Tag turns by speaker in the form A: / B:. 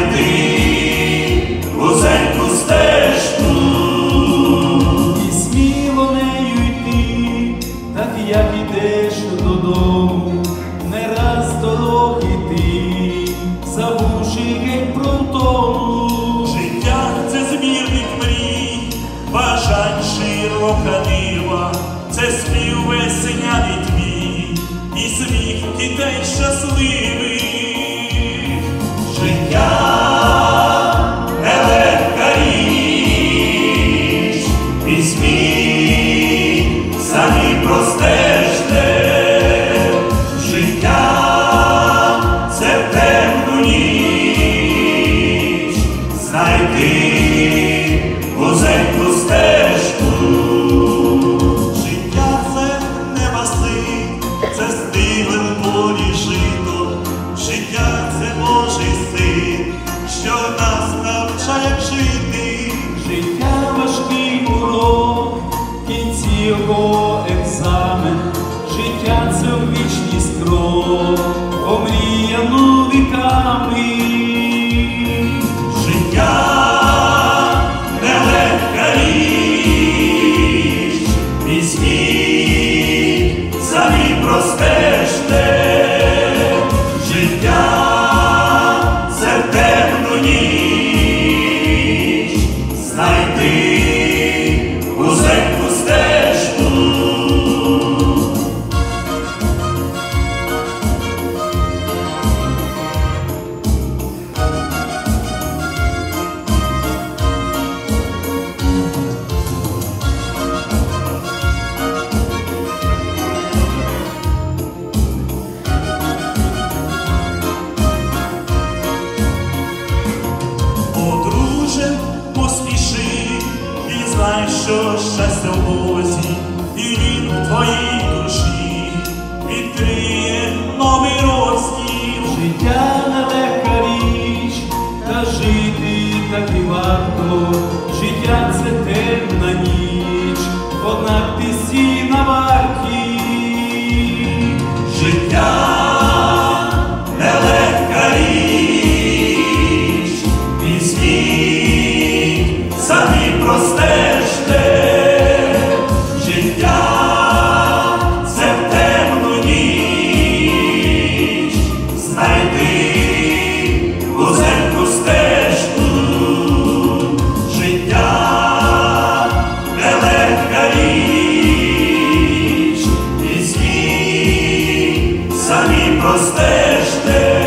A: знайти вузеньку стежку
B: і сміло нею йти, так як ідеш додому, не раз дороги ти, забувши геть про тому.
A: Життя це збірник мрій, бажань широка дива, це спів весняний твій, і сміх дітей щасливий. Самі Xoxas são самі простежте.